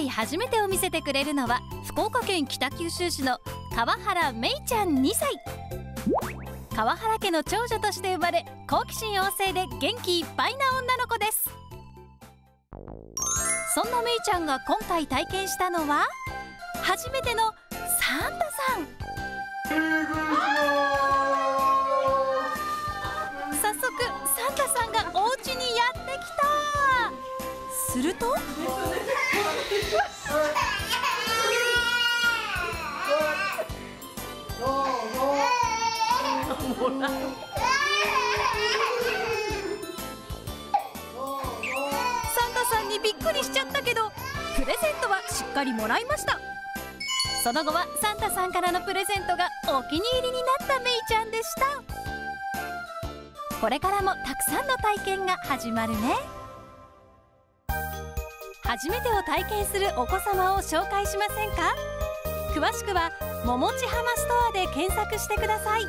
回初めてを見せてくれるのは福岡県北九州市の川原めいちゃん2歳。川原家の長女として生まれ好奇心旺盛で元気いっぱいな女の子です。そんなめいちゃんが今回体験したのは初めてのサンタさん。早速サンタさんがお家にやってきた。するとサンタさんにびっくりしちゃったけどプレゼントはしっかりもらいました。その後はサンタさんからのプレゼントがお気に入りになっためいちゃんでした。これからもたくさんの体験が始まるね。初めてを体験するお子様を紹介しませんか？詳しくは「ももちはまストア」で検索してください。